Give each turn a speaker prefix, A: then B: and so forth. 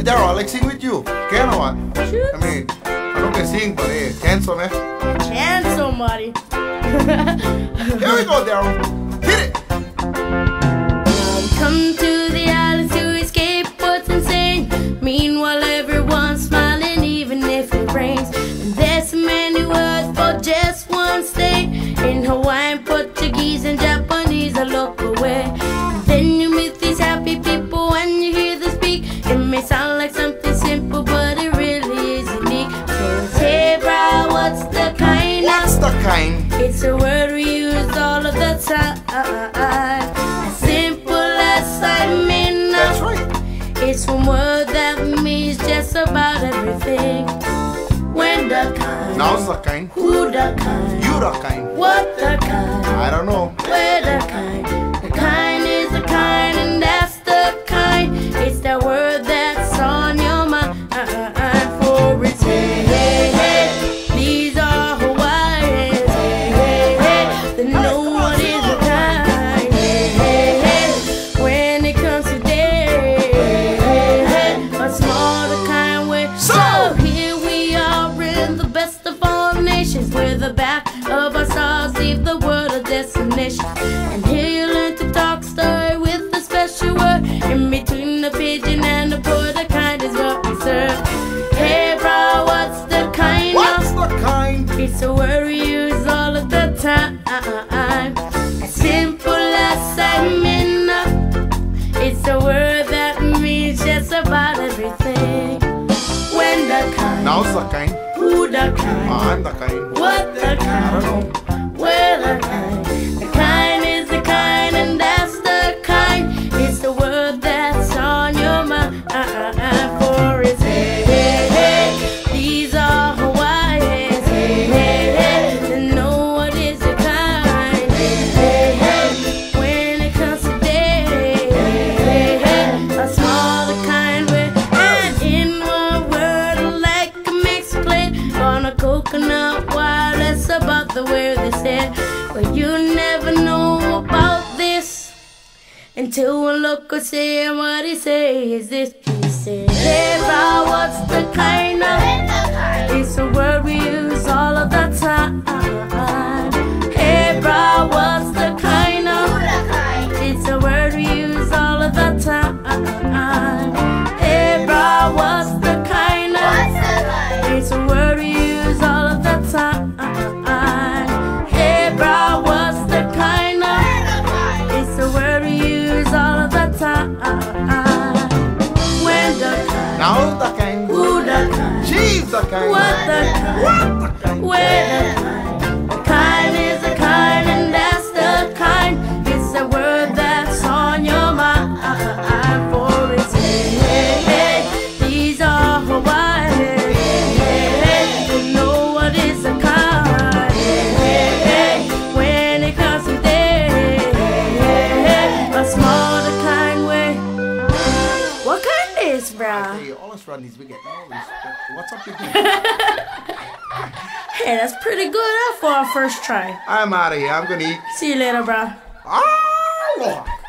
A: Hey, Darrell, I like sing with you. Can or what?
B: Shoot.
A: I mean, I don't can sing, but hey, can some, eh?
B: Chance somebody.
A: Here we go,
B: Darrell. It's a word we use all of the time. As simple as I mean.
A: That's right.
B: It's one word that means just about everything. When da kine,
A: Now's da kine.
B: who da kine,
A: You da kine.
B: what da kine,
A: I don't know.
B: The back of our stars leave the world a destination. And here you learn to talk story with a special word in between the pidgin and the poor. Da kine is what we serve. Hey, bro, what's da kine
A: What's
B: of?
A: da kine?
B: It's a word we use all of the time. As simple as I mean. It's a word that means just about everything. When da kine,
A: Now's da kine.
B: who da kine,
A: I'm da kine.
B: what the
A: I don't
B: kind,
A: know.
B: where da kine. Is da kine, and that's da kine. It's the word that's on your mind. For it's hey, hey, hey. These are Hawaiians. Hey, hey, hey. And no one da kine. Hey, hey, hey. When it comes to day, hey, hey, hey. A smaller kind way. And in one word, like a mixed plate on a coconut it's about the way they said. But you never know about this until one look or say what he say is this. He said, Hey, bro, what's da kine of? Kind,
A: da kine.
B: who da kine,
A: She's da kine.
B: what da kine,
A: What da kine?
B: where da kine. Brah?
A: Hey, all us run we get all these. What's up with you?
B: Hey, that's pretty good huh, for our first try.
A: I'm out of here. I'm gonna eat.
B: See you later, bro.
A: Ah, Lord.